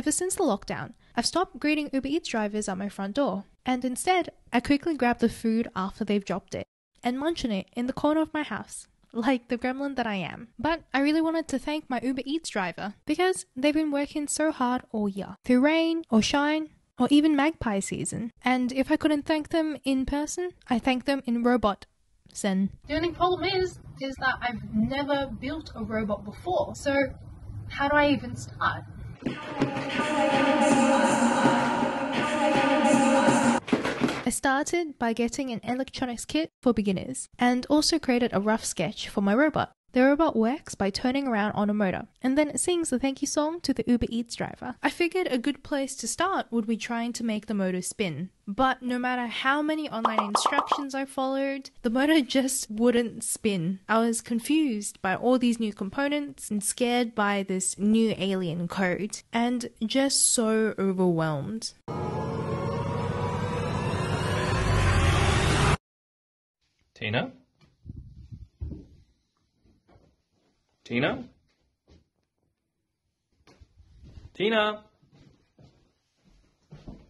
ever since the lockdown, I've stopped greeting Uber Eats drivers at my front door, and instead, I quickly grab the food after they've dropped it and munch on it in the corner of my house, like the gremlin that I am. But I really wanted to thank my Uber Eats driver because they've been working so hard all year, through rain or shine. Or even magpie season. And if I couldn't thank them in person, I thank them in robot Sen. The only problem is, is that I've never built a robot before. So, how do I even start? I started by getting an electronics kit for beginners and also created a rough sketch for my robot. The robot works by turning around on a motor and then it sings the thank you song to the Uber Eats driver. I figured a good place to start would be trying to make the motor spin. But no matter how many online instructions I followed, the motor just wouldn't spin. I was confused by all these new components and scared by this new alien code and just so overwhelmed. Teena? Teena? Teena?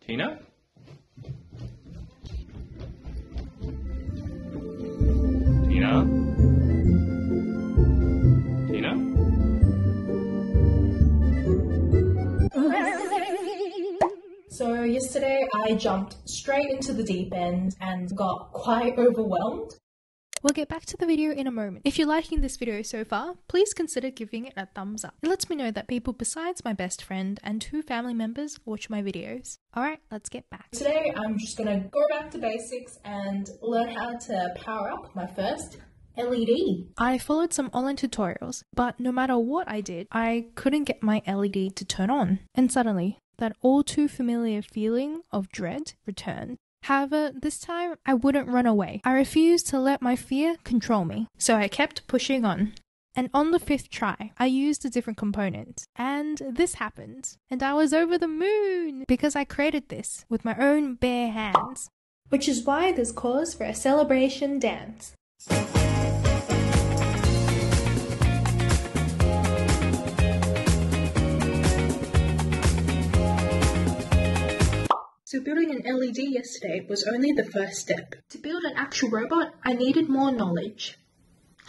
Teena? Teena? Teena? So, yesterday I jumped straight into the deep end and got quite overwhelmed. We'll get back to the video in a moment. If you're liking this video so far, please consider giving it a thumbs up. It lets me know that people besides my best friend and two family members watch my videos. Alright, let's get back. Today I'm just gonna go back to basics and learn how to power up my first LED. I followed some online tutorials, but no matter what I did, I couldn't get my LED to turn on. And suddenly, that all too familiar feeling of dread returned. However, this time I wouldn't run away. I refused to let my fear control me, so I kept pushing on. And on the fifth try, I used a different component. And this happened. And I was over the moon because I created this with my own bare hands. Which is why there's cause for a celebration dance. So building an LED yesterday was only the first step. To build an actual robot, I needed more knowledge.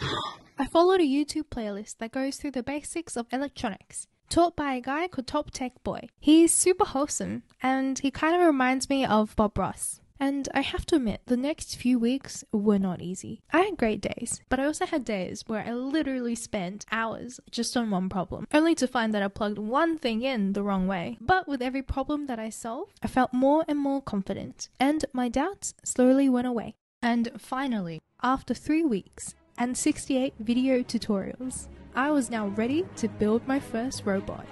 I followed a YouTube playlist that goes through the basics of electronics, taught by a guy called Top Tech Boy. He's super wholesome, and he kind of reminds me of Bob Ross. And I have to admit, the next few weeks were not easy. I had great days, but I also had days where I literally spent hours just on one problem, only to find that I plugged one thing in the wrong way. But with every problem that I solved, I felt more and more confident, and my doubts slowly went away. And finally, after three weeks and 68 video tutorials, I was now ready to build my first robot.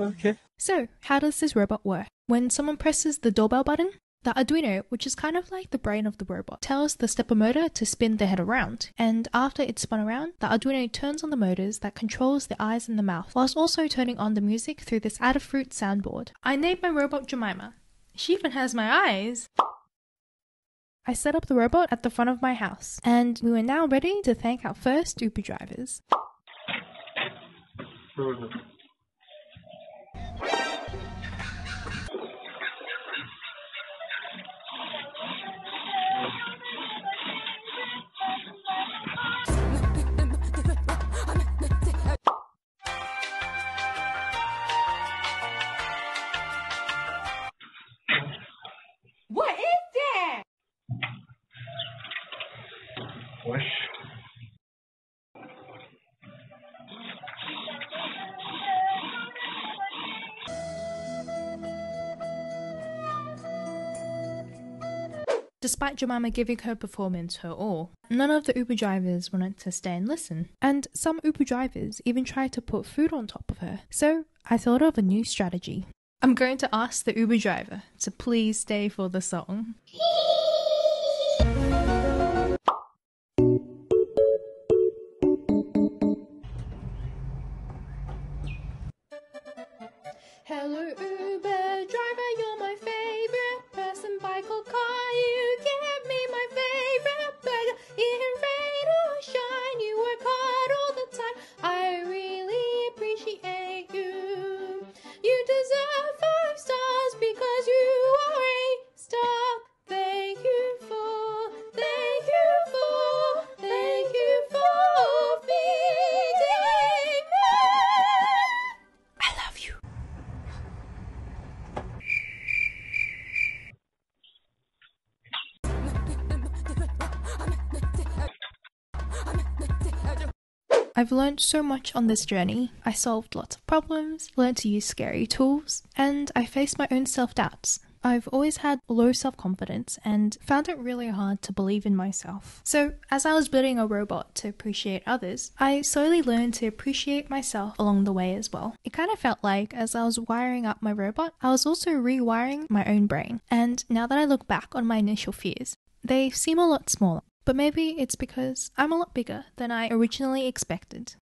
Okay. So, how does this robot work? When someone presses the doorbell button, the Arduino, which is kind of like the brain of the robot, tells the stepper motor to spin the head around. And after it's spun around, the Arduino turns on the motors that controls the eyes and the mouth, whilst also turning on the music through this Adafruit soundboard. I named my robot Jemima. She even has my eyes. I set up the robot at the front of my house, and we were now ready to thank our first Uber drivers. Despite Jemima giving her performance her all, none of the Uber drivers wanted to stay and listen. And some Uber drivers even tried to put food on top of her. So I thought of a new strategy. I'm going to ask the Uber driver to please stay for the song. Hello, Uber I've learned so much on this journey. I solved lots of problems, learned to use scary tools, and I faced my own self doubts. I've always had low self confidence and found it really hard to believe in myself. So, as I was building a robot to appreciate others, I slowly learned to appreciate myself along the way as well. It kind of felt like as I was wiring up my robot, I was also rewiring my own brain. And now that I look back on my initial fears, they seem a lot smaller. But maybe it's because I'm a lot bigger than I originally expected.